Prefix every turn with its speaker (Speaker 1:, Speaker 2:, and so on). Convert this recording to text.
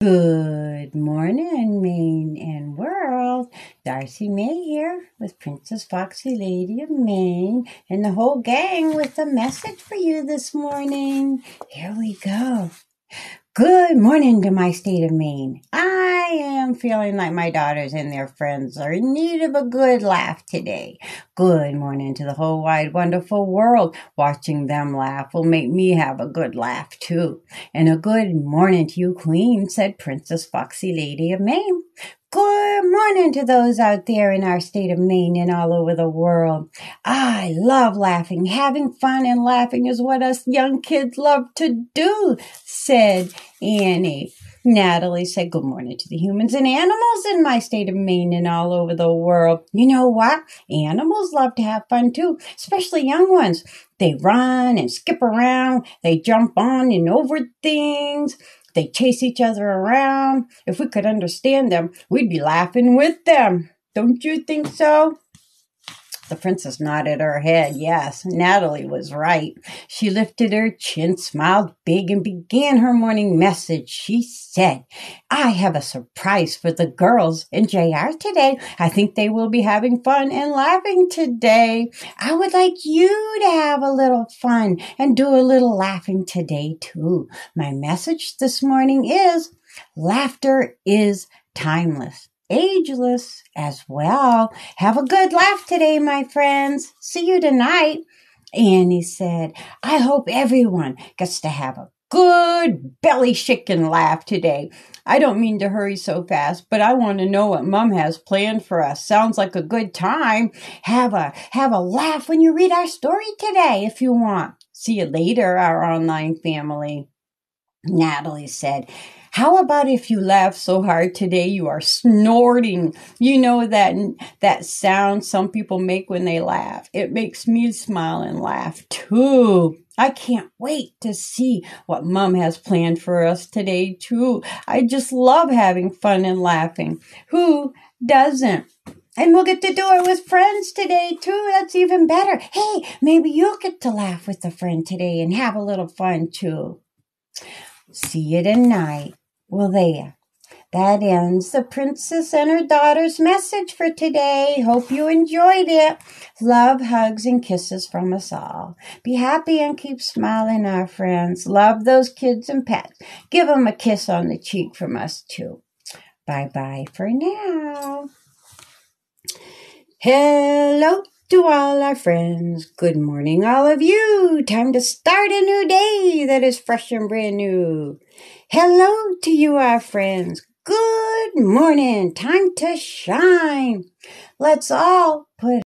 Speaker 1: Good morning, Maine and world. Darcie Mae here with Princess Foxy Lady of Maine and the whole gang with a message for you this morning. Here we go. Good morning to my state of Maine. I am feeling like my daughters and their friends are in need of a good laugh today. Good morning to the whole wide wonderful world. Watching them laugh will make me have a good laugh too. And a good morning to you, Queen, said Princess Foxy Lady of Maine. Good morning to those out there in our state of Maine and all over the world. I love laughing. Having fun and laughing is what us young kids love to do, said Annie. Natalie said, Good morning to the humans and animals in my state of Maine and all over the world. You know what? Animals love to have fun too, especially young ones. They run and skip around, they jump on and over things. They chase each other around. If we could understand them, we'd be laughing with them. Don't you think so? The princess nodded her head. Yes, Natalie was right. She lifted her chin, smiled big, and began her morning message. She said, I have a surprise for the girls in JR today. I think they will be having fun and laughing today. I would like you to have a little fun and do a little laughing today, too. My message this morning is laughter is timeless ageless as well. Have a good laugh today, my friends. See you tonight. Annie said, I hope everyone gets to have a good belly shaking laugh today. I don't mean to hurry so fast, but I want to know what mom has planned for us. Sounds like a good time. Have a have a laugh when you read our story today if you want. See you later, our online family. Natalie said, how about if you laugh so hard today you are snorting? You know that that sound some people make when they laugh. It makes me smile and laugh too. I can't wait to see what mom has planned for us today too. I just love having fun and laughing. Who doesn't? And we'll get to do it with friends today too. That's even better. Hey, maybe you'll get to laugh with a friend today and have a little fun too. See you tonight. Well, there. That ends the princess and her daughter's message for today. Hope you enjoyed it. Love, hugs, and kisses from us all. Be happy and keep smiling, our friends. Love those kids and pets. Give them a kiss on the cheek from us, too. Bye bye for now. Hello to all our friends. Good morning, all of you. Time to start a new day that is fresh and brand new. Hello to you, our friends. Good morning. Time to shine. Let's all put